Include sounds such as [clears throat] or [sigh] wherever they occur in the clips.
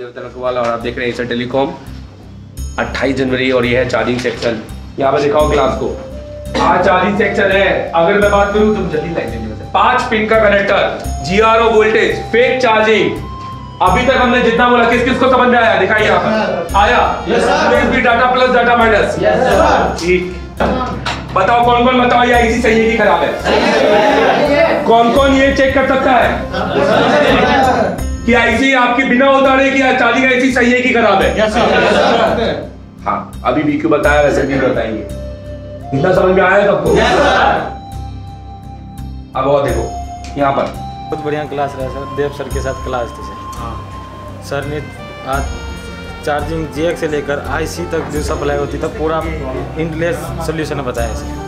देवता और आप देख रहे हैं एसर टेलीकॉम। 28 जनवरी और ये है चार्जिंग सेक्शन। यहाँ पे दिखाओ क्लास को। आज चार्जिंग सेक्शन है। अगर मैं बात करूँ तुम जल्दी लाइन पाँच पिन का कनेक्टर जीआरओ वोल्टेज फेक चार्जिंग अभी तक हमने जितना बोला किस किस को समझ में आया? दिखाइए यहाँ पर। आया? USB data plus data minus ठीक। बताओ कौन कौन बताओ ये आईसी सही है कि खराब है? कौन कौन ये चेक कर सकता है? कि आईसी आपकी बिना उतारे की चार्जिंग आईसी सही है कि खराब है? हाँ अभी बीक्यू बताया वैसे भी बताएँगे। इतना समझ में आया सबको? अब और देखो यहाँ पर। बहुत बढ़िया क्लास रहा सर देव सर के साथ क्लास थी सर सर ने आज चार्जिंग जेक से लेकर आईसी तक जो सप्लाई होती था पूरा इंडलेस सोल्यूशन बताया सर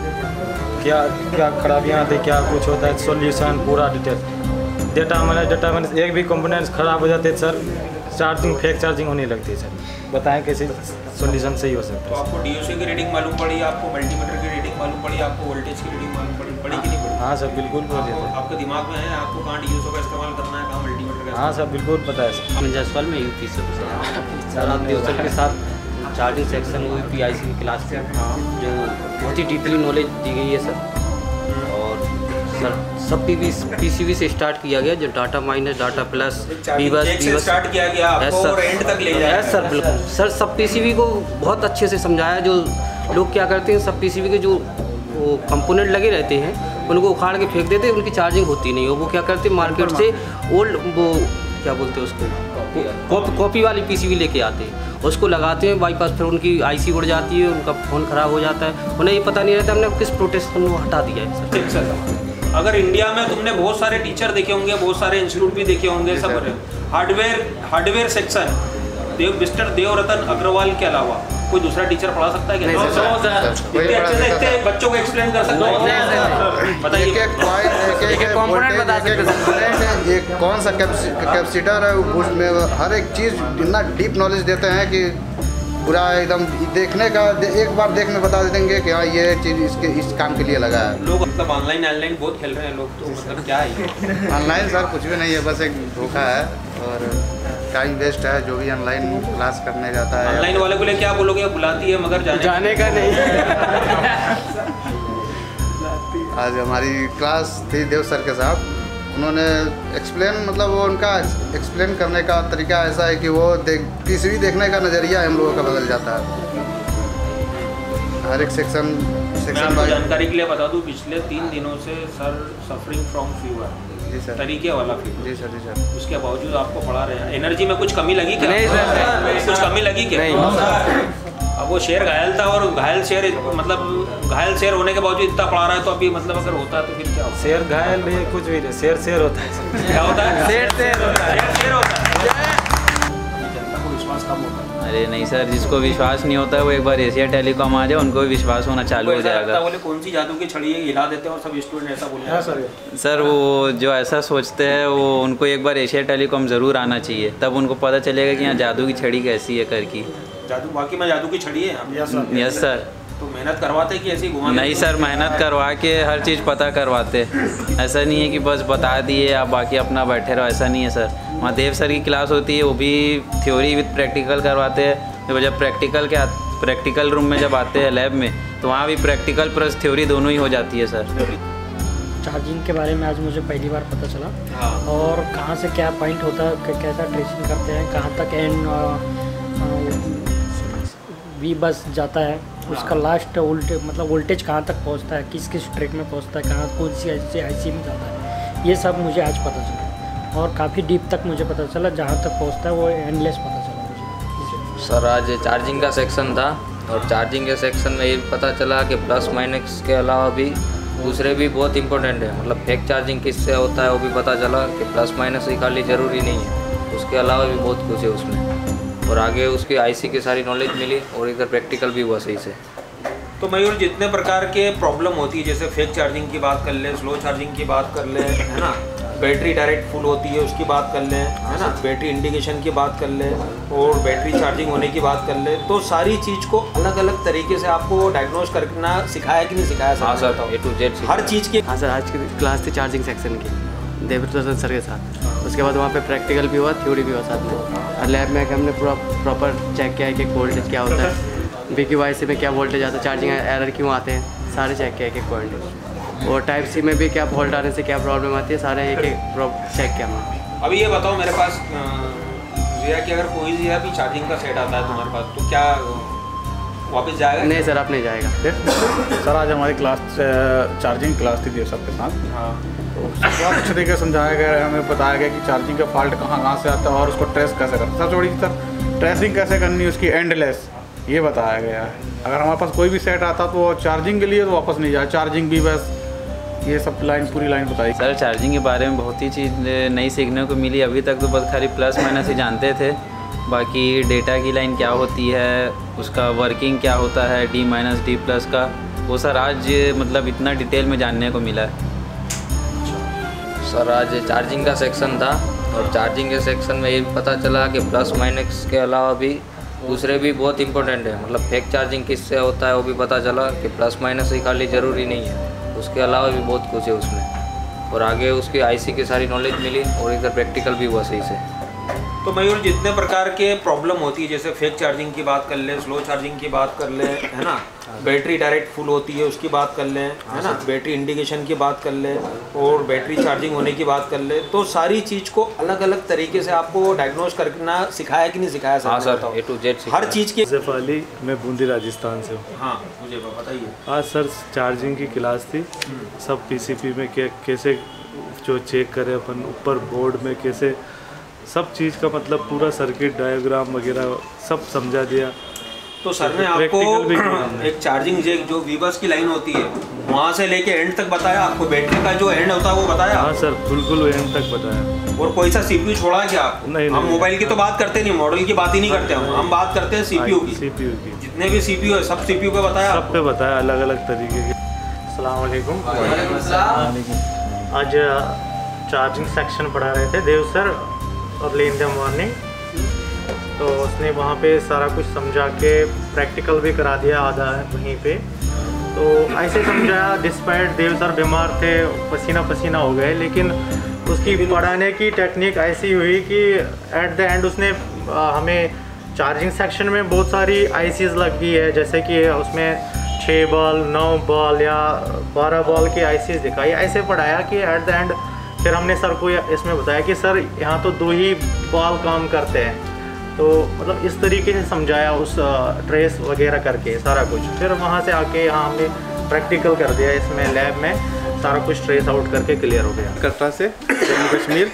क्या क्या खराबियाँ आती क्या कुछ होता है सोल्यूशन पूरा डिटेल डेटा मैंने डेटा मैंने एक भी कंपोनेंट्स खराब हो जाते सर चार्जिंग फेक चार्जिंग होने लगती है सर बताएँ कैसे सोल्यूशन सही हो सकता है। तो है आपको डीओसी की रीडिंग मालूम पड़ी आपको मल्टीमीटर की रीडिंग मालूम पड़ी आपको वोल्टेज की रीडिंग मालूम पड़ी पड़ी कि नहीं पड़ी? हाँ सर बिल्कुल बोल आपको आपके दिमाग में है आपको कहाँ डीओसो का इस्तेमाल करना है कहाँ मल्टीमीटर का हाँ सर बिल्कुल पता है सर मैं जसवाल में यूपी से हूँ। सर। सर आप देवसर के साथ चार्जिंग सेक्शन हुई पी आई सी की क्लास थी जो बहुत ही डीपली नॉलेज दी गई है सर सर सब पी पी सी स्टार्ट किया गया जो डाटा माइनस डाटा प्लस बीबस से स्टार्ट किया गया आपको और एंड तक ले जाया सर बिल्कुल। सर सब पीसीबी को बहुत अच्छे से समझाया जो लोग क्या करते हैं सब पीसीबी के जो वो कंपोनेंट लगे रहते हैं उनको उखाड़ के फेंक देते हैं उनकी चार्जिंग होती नहीं है। वो क्या करते हैं मार्केट से ओल्ड वो क्या बोलते हैं उसको? कॉपी कॉपी वाली पीसीबी लेके आते हैं। उसको लगाते हैं बाईपास फिर उनकी आईसी उड़ जाती है उनका फ़ोन ख़राब हो जाता है। उन्हें ये पता नहीं रहता हमने किस प्रोटेस्ट को हटा दिया है सर अगर इंडिया में तुमने बहुत सारे टीचर देखे होंगे बहुत सारे इंस्टीट्यूट भी देखे होंगे सब hardware hardware section Dev mister Devratan Agarwal के अलावा कोई दूसरा टीचर पढ़ा सकता है क्या? नहीं, सर, सर, इतने अच्छे से इतने बच्चों को एक्सप्लेन कर सकता है? बताइए। एक है, कौन सा कैपेसिटर है वो उसमें हर एक चीज़ इतना डीप नॉलेज देते हैं कि पूरा एकदम देखने का एक बार देखने बता देंगे कि हाँ ये चीज़ इसके इस काम के लिए लगा है। लोग मतलब ऑनलाइन ऑनलाइन बहुत खेल रहे हैं लोग तो मतलब क्या है ऑनलाइन सर कुछ भी नहीं है बस एक धोखा है और टाइम वेस्ट है जो भी ऑनलाइन क्लास करने जाता है। ऑनलाइन वाले को लिए क्या बोलोगे? बुलाती है मगर जाने जाने का नहीं। [laughs] आज हमारी क्लास थी देव सर के साथ। उन्होंने एक्सप्लेन मतलब वो उनका एक्सप्लेन करने का तरीका ऐसा है कि वो देख भी देखने का नज़रिया हम लोगों का बदल जाता है। हर एक सेक्शन मैं सेक्शन आपको जानकारी के लिए बता दूँ पिछले तीन दिनों से सर सफरिंग फ्रॉम फीवर जी सर। तरीके वाला फीवर जी सर जी सर। उसके बावजूद आपको पढ़ा रहे हैं। एनर्जी में कुछ कमी लगी क्या? नहीं, सर। कुछ कमी लगी क्या? अब वो शेर घायल था और घायल शेर मतलब घायल शेर होने के बावजूद इतना पढ़ा रहा है तो अभी मतलब अगर होता है तो फिर क्या होता शेर घायल नहीं कुछ भी नहीं शेर शेर होता है। है क्या होता है? शेर शेर होता है। शेर शेर होता है। जनता को विश्वास कम होता है। अरे नहीं सर जिसको विश्वास नहीं होता है वो एक बार एशिया टेलीकॉम आ जाए उनको भी विश्वास होना चालू हो जाएगा। बोले कौन सी जादू की छड़ी है हिला देते हैं और सब स्टूडेंट ऐसा बोलते हैं सर। वो जो ऐसा सोचते हैं वो उनको एक बार एशिया टेलीकॉम ज़रूर आना चाहिए। तब उनको पता चलेगा कि यहाँ जादू की छड़ी कैसी है कर की। जादू बाकी में जादू की छड़ी है। यस सर तो मेहनत करवाते कि ऐसे घुमा नहीं सर मेहनत करवा के हर चीज़ पता करवाते। ऐसा नहीं है कि बस बता दिए आप बाकी अपना बैठे रहो ऐसा नहीं है सर। वहाँ देव सर की क्लास होती है वो भी थ्योरी विद प्रैक्टिकल करवाते हैं। तो जब प्रैक्टिकल के प्रैक्टिकल रूम में जब आते हैं लैब में तो वहाँ भी प्रैक्टिकल प्लस थ्योरी दोनों ही हो जाती है सर। चार्जिंग के बारे में आज मुझे पहली बार पता चला। हाँ। और कहाँ से क्या पॉइंट होता है कैसा ट्रेसिंग करते हैं कहाँ तक एंड वी बस जाता है। उसका लास्ट वोल्टे मतलब वोल्टेज कहाँ तक पहुँचता है किस किस ट्रैक में पहुँचता है कहाँ कौन सी ऐसी आई में जाता है ये सब मुझे आज पता चला। और काफ़ी डीप तक मुझे पता चला जहाँ तक पहुँचता है वो एंडलेस पता चला मुझे। सर आज चार्जिंग का सेक्शन था और चार्जिंग के सेक्शन में ये पता चला कि प्लस माइनस के अलावा भी दूसरे भी बहुत इंपॉर्टेंट है। मतलब फेक चार्जिंग किससे होता है वो भी पता चला कि प्लस माइनस ही खाली ज़रूरी नहीं है। उसके अलावा भी बहुत कुछ है उसमें। और आगे उसकी आईसी की सारी नॉलेज मिली और इधर प्रैक्टिकल भी हुआ सही से। तो मयूर जितने प्रकार के प्रॉब्लम होती है जैसे फेक चार्जिंग की बात कर ले स्लो चार्जिंग की बात कर ले है ना? बैटरी डायरेक्ट फुल होती है उसकी बात कर ले है ना? बैटरी इंडिकेशन की बात कर ले और बैटरी चार्जिंग होने की बात कर ले तो सारी चीज़ को अलग अलग तरीके से आपको डायग्नोज करना सिखाया कि नहीं सिखाया हाँ सर ए टू जेड हर चीज़ की हाँ सर आज की क्लास थी चार्जिंग सेक्शन की देवदर्शन सर के साथ। उसके बाद वहाँ पे प्रैक्टिकल भी हुआ थ्योरी भी हुआ साथ में। और लैब में आके हमने पूरा प्रॉपर चेक किया है कि वोल्टेज क्या होता है। बी की वाई सी में क्या वोल्टेज आता है चार्जिंग एरर क्यों आते हैं, सारे चेक किया है एक वोल्टेज और टाइप सी में भी क्या फॉल्ट आने से क्या प्रॉब्लम आती है, सारे एक एक चेक किया हमने। अभी ये बताओ मेरे पास जिया कि अगर कोई जिया भी चार्जिंग का सेट आता है तुम्हारे पास तो क्या वापस जाएगा? नहीं सर आप नहीं जाएगा। सर आज हमारी क्लास चार्जिंग क्लास थी देव सर के साथ। हाँ। तो बहुत अच्छे तरीके से समझाया गया है हमें बताया गया कि चार्जिंग का फॉल्ट कहाँ कहाँ से आता है और उसको ट्रेस कैसे करना है। सबसे बड़ी सर ट्रेसिंग कैसे करनी है उसकी एंडलेस ये बताया गया है। अगर हमारे पास कोई भी सेट आता तो वो चार्जिंग के लिए तो वापस नहीं जाए। चार्जिंग भी बस ये सब लाइन पूरी लाइन बताई। सर चार्जिंग के बारे में बहुत ही चीज़ नई सीखने को मिली। अभी तक तो बस खाली प्लस माइनस ही जानते थे। बाकी डेटा की लाइन क्या होती है, उसका वर्किंग क्या होता है डी माइनस डी प्लस का, वो सर आज मतलब इतना डिटेल में जानने को मिला है। सर, आज चार्जिंग का सेक्शन था और चार्जिंग के सेक्शन में ये पता चला कि प्लस माइनस के अलावा भी दूसरे भी बहुत इंपॉर्टेंट है। मतलब फेक चार्जिंग किससे होता है, वो भी पता चला कि प्लस माइनस ही खाली ज़रूरी नहीं है। उसके अलावा भी बहुत कुछ है उसमें। और आगे उसकी आईसी की सारी नॉलेज मिली और इधर प्रैक्टिकल भी हुआ सही से। तो मयूर जितने प्रकार के प्रॉब्लम होती है जैसे फेक चार्जिंग की बात कर ले स्लो चार्जिंग की बात कर ले है ना? बैटरी डायरेक्ट फुल होती है उसकी बात कर लें है ना? बैटरी इंडिकेशन की बात कर ले और बैटरी चार्जिंग होने की बात कर ले तो सारी चीज़ को अलग अलग तरीके से आपको डायग्नोज करना सिखाया कि नहीं सिखाया हाँ sir sir A to Z हर चीज़ की सैफ अली मैं बूंदी राजस्थान से हूँ। हाँ मुझे बताइए। आज सर चार्जिंग की क्लास थी। सब पीसीपी में कैसे जो चेक करें अपन ऊपर बोर्ड में कैसे सब चीज़ का मतलब पूरा सर्किट डायग्राम वगैरह सब समझा दिया। तो सर ने आपको एक चार्जिंग जैक जो वीबस की लाइन होती है वहाँ से लेके एंड तक बताया आपको? बैटरी का जो एंड होता है वो बताया? हाँ सर बिल्कुल एंड तक बताया। और कोई सा सीपीयू छोड़ा क्या आपको नहीं, हम मोबाइल की तो बात करते नहीं मॉडल की बात ही नहीं करते हम। हम बात करते हैं सीपीयू की। सीपीयू की। जितने भी सीपीयू है सब सीपीयू पे बताया सब पे बताया अलग अलग तरीके के। अलैक्म आज चार्जिंग सेक्शन पढ़ा रहे थे। देव सर और लेन द मॉर्निंग तो उसने वहाँ पे सारा कुछ समझा के प्रैक्टिकल भी करा दिया आधा वहीं पे। तो ऐसे समझाया डिस्पाइट देव सर बीमार थे पसीना पसीना हो गए, लेकिन उसकी पढ़ाने की टेक्निक ऐसी हुई कि एट द एंड उसने हमें चार्जिंग सेक्शन में बहुत सारी आईसीज गई है, जैसे कि उसमें छः बॉल, नौ बॉल या बारह बॉल की आईसीज दिखाई। ऐसे पढ़ाया कि एट द एंड फिर हमने सर को इसमें बताया कि सर यहाँ तो दो ही बाल काम करते हैं। तो मतलब इस तरीके से समझाया उस ट्रेस वगैरह करके सारा कुछ। फिर वहाँ से आके यहाँ हमने प्रैक्टिकल कर दिया इसमें लैब में। सारा कुछ ट्रेस आउट करके क्लियर हो गया। कटरा से जम्मू कश्मीर।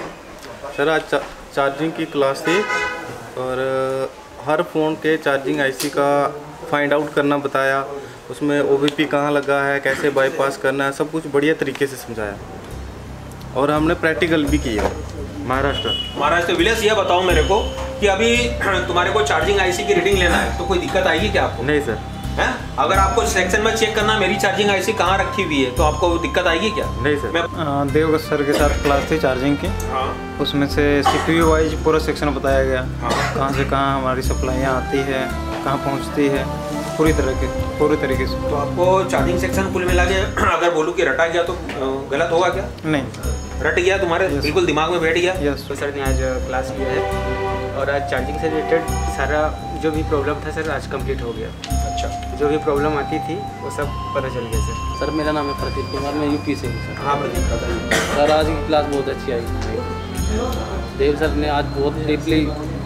सर आज चा, चार्जिंग की क्लास थी और हर फ़ोन के चार्जिंग आईसी का फाइंड आउट करना बताया। उसमें ओ बी पी कहाँ लगा है कैसे बाईपास करना है सब कुछ बढ़िया तरीके से समझाया। और हमने प्रैक्टिकल भी किया महाराष्ट्र। महाराष्ट्र विलेस ये बताओ मेरे को कि अभी [clears throat] तुम्हारे को चार्जिंग आईसी की रीडिंग लेना है तो कोई दिक्कत आएगी क्या आपको? नहीं सर है? अगर आपको सेक्शन में चेक करना मेरी चार्जिंग आईसी कहाँ रखी हुई है तो आपको दिक्कत आएगी क्या? नहीं सर मैं देव सर के साथ क्लास थी चार्जिंग की। हाँ। उसमें से सी वाइज पूरा सेक्शन बताया गया। हाँ। कहाँ से कहाँ हमारी सप्लाइयाँ आती है कहाँ पहुँचती है पूरी तरह के पूरी तरीके से। तो आपको चार्जिंग सेक्शन कुल मिला के [clears throat] अगर बोलूँ कि रटा गया तो गलत होगा क्या? नहीं। रट गया तुम्हारे बिल्कुल दिमाग में बैठ गया। यस तो सर ने आज क्लास लिया है और आज चार्जिंग से रिलेटेड सारा जो भी प्रॉब्लम था सर आज कंप्लीट हो गया। अच्छा। जो भी प्रॉब्लम आती थी वो सब पता चल गया सर सर मेरा नाम है प्रदीप कुमार मैं यूपी से हूँ सर हाँ प्रदीप सर आज की क्लास बहुत अच्छी आई। देव सर ने आज बहुत डीपली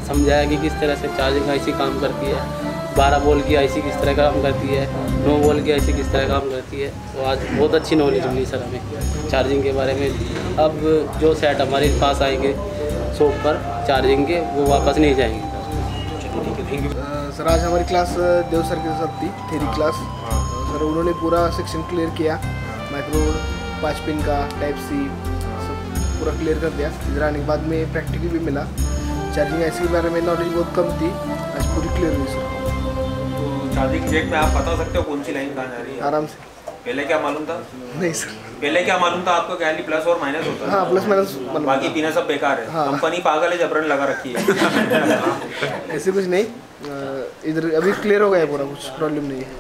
समझाया कि किस तरह से चार्जिंग आईसी काम करती है। बारह वोल की आईसी किस तरह काम करती है नौ वोल की आईसी किस तरह काम करती है। तो आज बहुत अच्छी नॉलेज मिली सर हमें चार्जिंग के बारे में। अब जो सेट हमारे पास आएँगे शॉप पर चार्जिंग के वो वापस नहीं जाएँगे। ठीक है थैंक यू सर आज हमारी क्लास देव सर के साथ थी थेरी क्लास सर उन्होंने पूरा सेक्शन क्लियर किया। माइक्रो पाँच पिन का टाइप सी सब पूरा क्लियर कर दिया। इधर आने के बाद में प्रैक्टिकल भी मिला। चार्जिंग ऐसी के बारे में नॉलेज बहुत कम थी। आज पूरी क्लियर हुई सर चार्जिंग जेक में आप बता सकते हो कौन सी लाइन कहाँ जा रही है? आराम से। पहले क्या मालूम था? नहीं सर। पहले क्या मालूम था आपको क्या प्लस और माइनस होता है? हाँ प्लस माइनस बाकी पीना सब बेकार है। हाँ। कंपनी पागल है जबरन लगा रखी है। [laughs] ऐसे कुछ नहीं। इधर अभी क्लियर हो गया पूरा कुछ प्रॉब्लम नहीं है।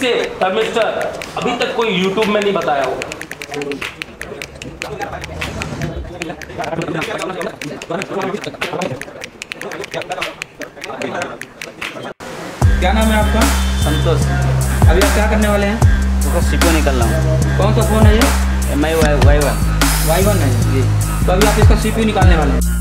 से थर्मिस्टर अभी तक कोई यूट्यूब में नहीं बताया होगा क्या नाम है आपका? संतोष। अभी आप क्या करने वाले हैं? तो सीपो निकल रहा हूँ। कौन सा फ़ोन है ये? M I Y Y one Y one है? जी। तो अभी आप इसका सी निकालने वाले हैं।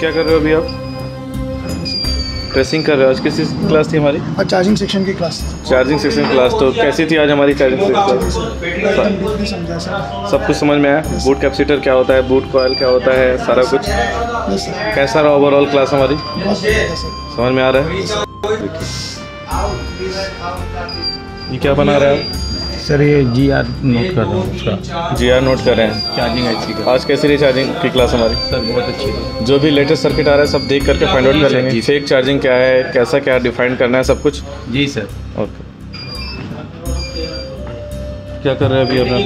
क्या कर रहे हो अभी आप? ट्रेसिंग कर रहे हो। आज किस क्लास थी हमारी? और चार्जिंग सेक्शन की क्लास चार्जिंग सेक्शन क्लास तो कैसी थी आज हमारी चार्जिंग सेक्शन सर सब कुछ समझ में आया? बूट कैपेसिटर क्या होता है? बूट कॉयल क्या होता है? सारा कुछ? कैसा रहा ओवरऑल क्लास हमारी? समझ में आ रहा है? ये क्या बना रहे हैं सर ये जी आर नोट कर रहा हूँ उसका। जी आर नोट कर रहे हैं। चार्जिंग आईसी का। आज कैसी रही चार्जिंग की क्लास हमारी? सर बहुत अच्छी थी जो भी लेटेस्ट सर्किट आ रहा है सब देख करके फाइंड आउट कर लेंगे। फेक चार्जिंग क्या है कैसा क्या डिफाइन करना है सब कुछ? जी सर। ओके क्या कर रहे हैं अभी अपना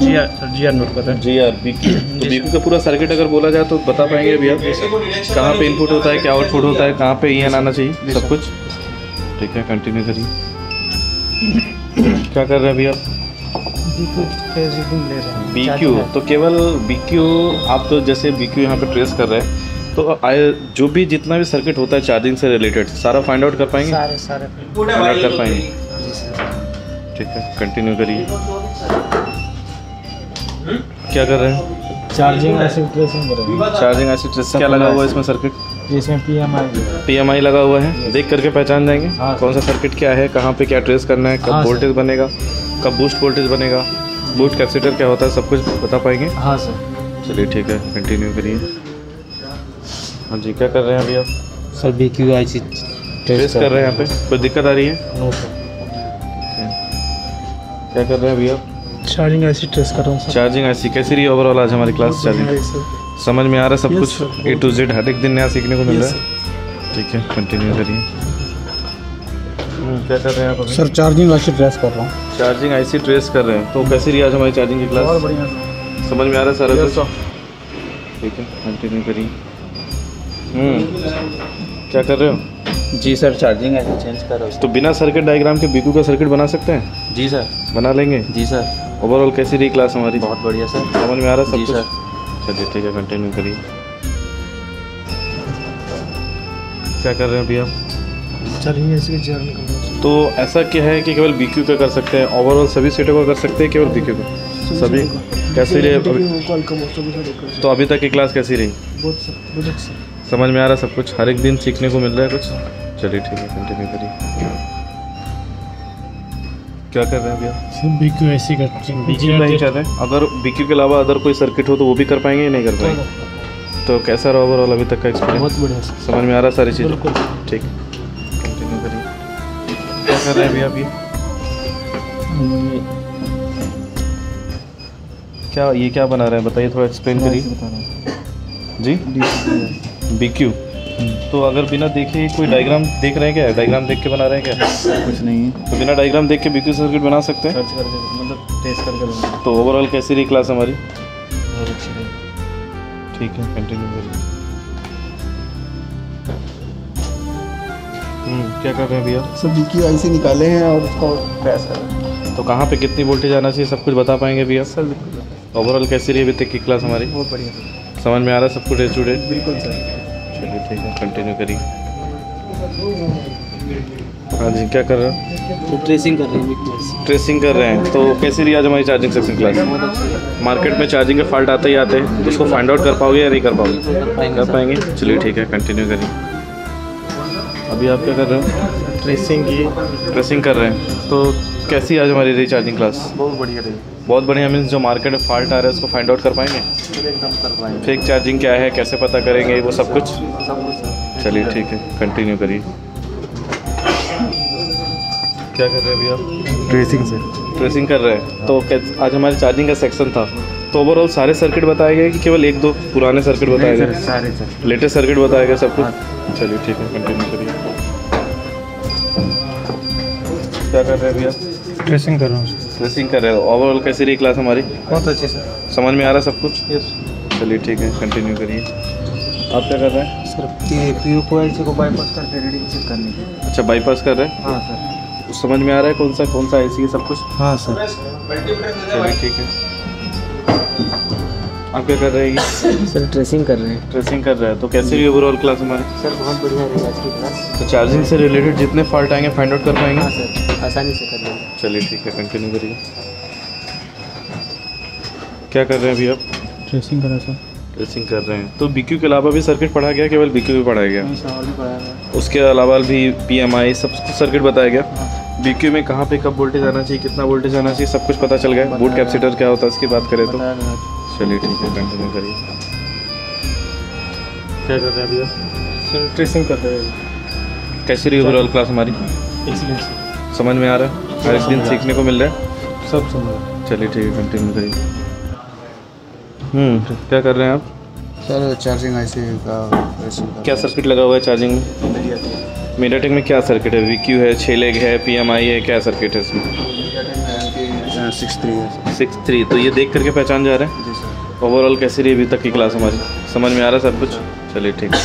G R sir G R note कर रहे हैं। जी आर बी तो बी का पूरा सर्किट अगर बोला जाए तो बता पाएँगे अभी आप। कहाँ पे इनपुट होता है क्या आउटपुट होता है कहाँ पे ई आना चाहिए सब कुछ। ठीक है कंटिन्यू करिए। क्या कर रहे हैं अभी आप बी क्यू तो केवल बी क्यू आप तो जैसे बी क्यू यहाँ पे ट्रेस कर रहे हैं तो आए जो भी जितना भी सर्किट होता है चार्जिंग से रिलेटेड सारा फाइंड आउट कर पाएँगे? सारे सारे। फाइंड आउट कर पाएँगे। ठीक है कंटिन्यू करिए। क्या कर रहे हैं? चार्जिंग ऐसे ट्रेसिंग कर रहे हैं। चार्जिंग ऐसे ट्रेस क्या लगा हुआ है इसमें सर्किट इसमें पी एम आई पी लगा हुआ है। देख करके पहचान जाएँगे हाँ, कौन सा सर्किट क्या है कहाँ पे क्या ट्रेस करना है कब हाँ, वोल्टेज बनेगा कब बूस्ट वोल्टेज बनेगा बूस्ट कैपेसिटर क्या होता है सब कुछ बता पाएँगे? हाँ सर चलिए ठीक है कंटिन्यू करिए। हाँ जी क्या कर रहे हैं अभी आप? Sir B Q I C trace कर रहे हैं यहाँ पे। कोई दिक्कत आ रही है? नो सर क्या कर रहे हैं अभी आप? चार्जिंग ऐसी ट्रेस कर रहा हूँ चार्जिंग ऐसी कैसी रही ओवरऑल आज हमारी क्लास चार्जिंग समझ में आ रहा है सब Yes, कुछ? sir. ए टू जेड हर एक दिन नया सीखने को मिल Yes, रहा है। ठीक है कंटिन्यू करिए। हम्म, क्या कर रहे हैं आप सर चार्जिंग ऐसी ट्रेस कर रहा हूँ। चार्जिंग ऐसी ट्रेस कर रहे हैं। तो कैसी रही आज हमारी चार्जिंग की क्लास बहुत बढ़िया सर समझ में आ रहा है सारा Yes, कुछ? ठीक है कंटिन्यू करिए। हम्म क्या कर रहे हो? जी सर चार्जिंग ऐसे चेंज कर रहा हूँ। तो बिना सर्किट डायग्राम के बीकू का सर्किट बना सकते हैं? जी सर बना लेंगे? जी सर ओवरऑल कैसी रही क्लास हमारी? बहुत बढ़िया सर समझ में आ रहा है जी सर चलिए ठीक है कंटिन्यू करिए। क्या कर रहे हैं अभी आप रहा हूँ। तो ऐसा क्या है कि केवल बी क्यू का कर सकते हैं? ओवरऑल सभी सीटों का कर सकते हैं केवल बी क्यू का? सभी कैसी रही तो अभी तक की क्लास कैसी रही? अच्छा। समझ में आ रहा है सब कुछ? हर एक दिन सीखने को मिल रहा है कुछ? चलिए ठीक है कंटिन्यू करिए। क्या कर रहे हैं भैया आप? सर बी क्यू ऐसी कर नहीं कर रहे हैं। अगर बी क्यू के अलावा अदर कोई सर्किट हो तो वो भी कर पाएँगे या नहीं कर पाएँगे? तो कैसा रहा ओवरऑल अभी तक का एक्सपीरियंस बहुत बढ़िया समझ में आ रहा है सारी चीज़? बिल्कुल। ठीक। कंटिन्यू करिए। क्या कर रहे हैं भैया अभी क्या ये क्या बना रहे हैं? बताइए थोड़ा एक्सप्लेन करिए। जी? बी क्यू तो अगर बिना देखे कोई डायग्राम देख रहे हैं क्या? डायग्राम देख के बना रहे हैं क्या? कुछ नहीं है। तो बिना डायग्राम देख के बी क्यू सर्किट बना सकते हैं? मतलब टेस्ट करके तो ओवरऑल कैसी रही क्लास हमारी? बहुत अच्छी रही। ठीक है कंटिन्यू करिए। हम्म क्या कर रहे हैं भैया? सर बी क्यू ऐसे निकाले हैं और उसको ट्रेस कर रहे हैं। तो कहाँ पे कितनी वोल्टेज आना चाहिए? सब कुछ बता पाएँगे भैया? सर बिल्कुल। ओवरऑल कैसी रही अभी तक की क्लास हमारी? बहुत बढ़िया। समझ में आ रहा है सब कुछ डे टू डे बिल्कुल सर। चलिए ठीक है कंटिन्यू करिए। हाँ जी क्या कर रहे हो? तो ट्रेसिंग कर रहे हैं ट्रेसिंग कर रहे हैं तो कैसी रही आज हमारी चार्जिंग सेक्शन क्लास मार्केट में चार्जिंग के फॉल्ट आते ही आते हैं तो उसको फाइंड आउट कर पाओगे या नहीं कर पाओगे? कर पाएँगे चलिए ठीक है कंटिन्यू करिए। अभी आप क्या कर रहे हो? ट्रेसिंग की। ट्रेसिंग कर रहे हैं तो कैसी आज हमारी रही चार्जिंग क्लास बहुत बढ़िया रही बहुत बढ़िया मीन्स जो मार्केट में फॉल्ट आ रहा है उसको फाइंड आउट कर पाएँगे? एकदम कर पाएँगे। फेक चार्जिंग क्या है कैसे पता करेंगे वो सब कुछ? सब कुछ चलिए ठीक है कंटिन्यू करिए। क्या कर रहे हैं अभी आप ट्रेसिंग से। ट्रेसिंग कर रहे हैं। तो आज हमारे चार्जिंग का सेक्शन था। तो ओवरऑल सारे सर्किट बताए गए कि केवल एक दो पुराने सर्किट बताए गए? सारे सर। लेटेस्ट सर्किट बताया गया सब कुछ? चलिए ठीक है कंटिन्यू करिए। क्या कर रहे हैं अभी आप ट्रेसिंग कर रहा हूँ ड्रेसिंग कर रहे हो। ओवरऑल कैसी रही क्लास हमारी? बहुत अच्छी सर समझ में आ रहा है सब कुछ? यस चलिए ठीक है कंटिन्यू करिए। आप क्या कर रहे हैं? सर ये पी को एल को बाईपास करके रीडिंग चेक करनी है। अच्छा बाईपास कर रहे हैं? हाँ सर समझ में आ रहा है कौन सा कौन सा ऐसी है सब कुछ? हाँ सर चलिए ठीक है। आप क्या कर रहे हैं? सर ट्रेसिंग कर रहे हैं। ट्रेसिंग कर रहे हैं तो कैसे रही ओवरऑल क्लास हमारी? सर बहुत बढ़िया रही आज की क्लास तो चार्जिंग से रिलेटेड जितने फॉल्ट आएँगे फाइंड आउट कर पाएँगे? हाँ सर आसानी से कर लेंगे। चलिए ठीक है कंटिन्यू करिए। क्या कर रहे हैं अभी आप? ट्रेसिंग करा सर ट्रेसिंग कर रहे हैं। तो बीक्यू के अलावा भी सर्किट पढ़ा गया केवल बीक्यू भी पढ़ाया गया? और भी पढ़ाया गया। उसके अलावा भी पी एम आई सब कुछ सर्किट बताया गया। बीक्यू में कहाँ पे कब वोल्टेज आना चाहिए कितना वोल्टेज आना चाहिए सब कुछ पता चल गया। बूट कैपेसिटर क्या होता है इसकी बात करें तो। चलिए ठीक है कंटिन्यू करिए। क्या कर रहे हैं अभी सर ट्रेसिंग कर रहे हैं। कैसी रही ओवरऑल क्लास हमारी? एक्सीलेंट समझ में आ रहा है? हर एक दिन सीखने को मिल रहा है? सब समझ चलिए ठीक है कंटिन्यू करिए। हम्म क्या कर रहे हैं आप? सर चार्जिंग ऐसे का क्या सर्किट लगा हुआ है चार्जिंग में? मीडियाटेक में क्या सर्किट है? वी क्यू है छः लेग है पी एम आई है क्या सर्किट है इसमें? सिक्स थ्री है सिक्स थ्री तो ये देख करके पहचान जा रहे हैं? जी ओवरऑल कैसी रही अभी तक की क्लास हमारी समझ में आ रहा है सब कुछ? चलिए ठीक है।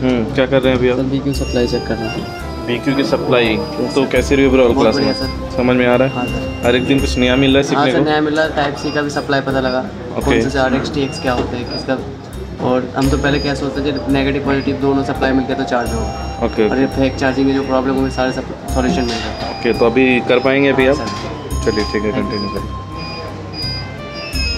हम्म क्या कर रहे हैं अभी आप? बी क्यू सप्लाई चेक कर रहे हैं बी क्यू की सप्लाई तो कैसी रही ओवरऑल क्लास में? समझ में आ रहा हाँ? है हर एक दिन कुछ नया मिल रहा है हाँ सीखने को? नया मिला टाइप सी का भी सप्लाई पता लगा. कौन से आर एक्स टी एक्स क्या होता है किसका? और हम तो पहले क्या सोचते थे नेगेटिव पॉजिटिव दोनों सप्लाई मिलकर तो चार्ज होगा। ओके और ये फेक चार्जिंग में जो प्रॉब्लम होगी सारे सब सॉल्यूशन मिल रहा है। ओके तो अभी कर पाएँगे अभी आप? चलिए ठीक है कंटिन्यू करिए।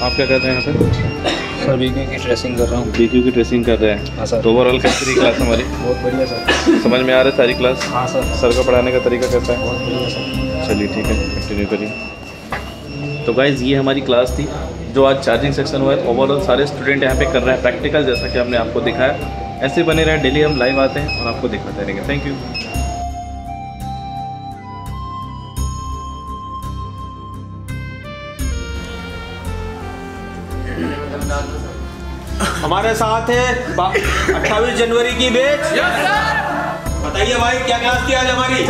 आप क्या कर रहे हैं यहाँ पे? सर बी की ट्रेसिंग कर रहा हूँ। बी की ट्रेसिंग कर रहे हैं। हाँ सर। तो ओवरऑल कैसी रही क्लास हमारी? बहुत बढ़िया सर। समझ में आ रहा है सारी क्लास हाँ सर। सर का पढ़ाने का तरीका कैसा है? बहुत बढ़िया सर। चलिए ठीक है। कंटिन्यू करिए। तो गाइज़ ये हमारी क्लास थी जो आज चार्जिंग सेक्शन हुआ है। ओवरऑल सारे स्टूडेंट यहाँ पे कर रहे हैं। प्रैक्टिकल जैसा कि हमने आपको दिखाया। ऐसे बने रहें। डेली हम लाइव आते हैं और आपको दिखाते रहेंगे। थैंक यू हमारे साथ है अट्ठाईस जनवरी की बेच। बताइए भाई क्या क्लास थी आज हमारी?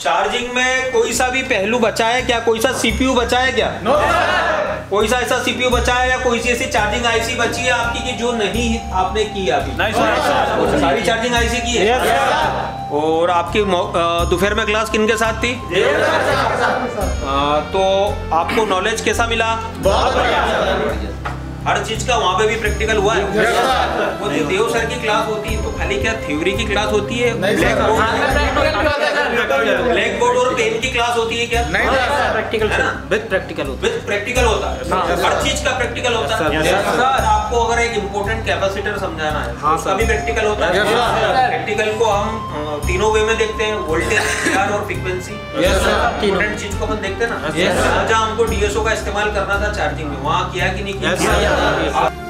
चार्जिंग में कोई सा भी पहलू बचा है क्या? कोई सा सीपीयू बचा है क्या? कोई सा ऐसा सीपीयू बचा है या कोई सी ऐसी चार्जिंग आईसी बची है आपकी कि जो नहीं आपने की अभी? नहीं सर सारी चार्जिंग आईसी की है? और आपकी दोपहर में क्लास किन के साथ थी? तो आपको नॉलेज कैसा मिला? हर चीज़ का वहाँ पे भी प्रैक्टिकल हुआ है वो जो देव सर की क्लास होती है तो खाली क्या थ्योरी की क्लास होती है ब्लैक बोर्ड और पेन की क्लास होती है क्या नहीं प्रैक्टिकल विद प्रैक्टिकल होता विद प्रैक्टिकल होता है हर चीज़ का प्रैक्टिकल होता है सर आपको अगर एक इम्पोर्टेंट कैपेसिटर समझाना है हाँ, उसका भी प्रैक्टिकल होता है प्रैक्टिकल को हम तीनों वे में देखते हैं वोल्टेज और फ्रीक्वेंसी. इम्पोर्टेंट चीज़ को अपन देखते हैं ना जहाँ हमको डीएसओ का इस्तेमाल करना था चार्जिंग में वहाँ किया कि नहीं किया sir. आप-